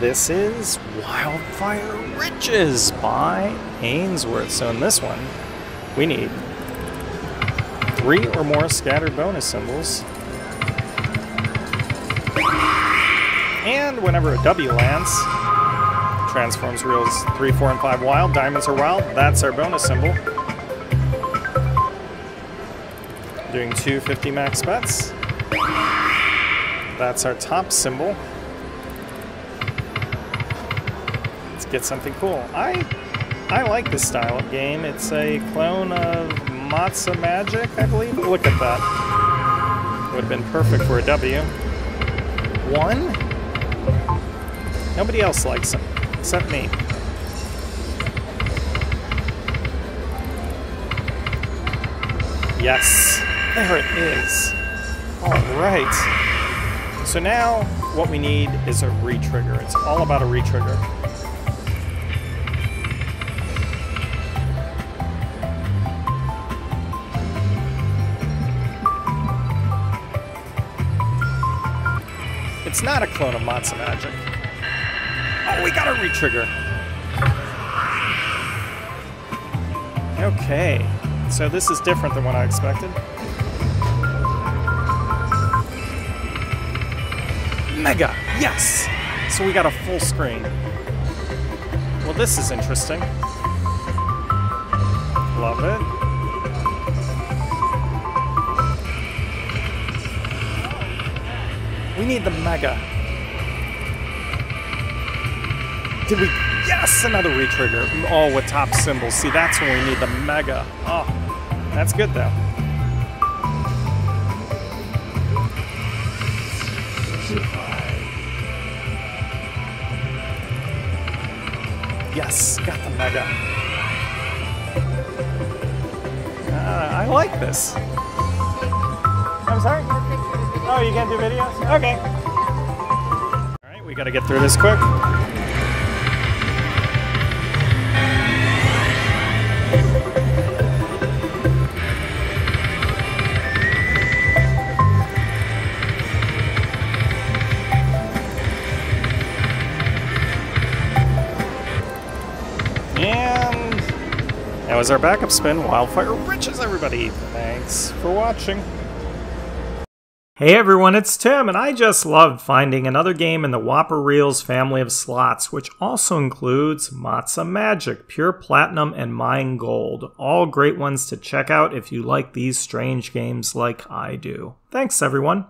This is Wildfire Riches by Ainsworth. So in this one, we need three or more scattered bonus symbols. And whenever a W lands, transforms reels 3, 4, and 5 wild, diamonds are wild, that's our bonus symbol. Doing 250 max bets. That's our top symbol. Get something cool. I I like this style of game. It's a clone of Matza Magic, I believe. Look at that. Would have been perfect for a W. One? Nobody else likes him, except me. Yes, there it is. All right. So now what we need is a retrigger. It's all about a retrigger. It's not a clone of Matza Magic. Oh, we got a retrigger. Okay, so this is different than what I expected. Mega, yes! So we got a full screen. Well, this is interesting. Love it. We need the mega. Did we? Yes, another retrigger. Oh, with top symbols. See, that's when we need the mega. Oh, that's good though. Yes, got the mega. Uh, I like this. I'm sorry? Oh, you can't do videos? Okay. All right, we got to get through this quick. And that was our backup spin. Wildfire Riches, everybody. Thanks for watching. Hey everyone, it's Tim, and I just loved finding another game in the Whopper Reels family of slots, which also includes Matza Magic, Pure Platinum, and Mine Gold. All great ones to check out if you like these strange games like I do. Thanks everyone.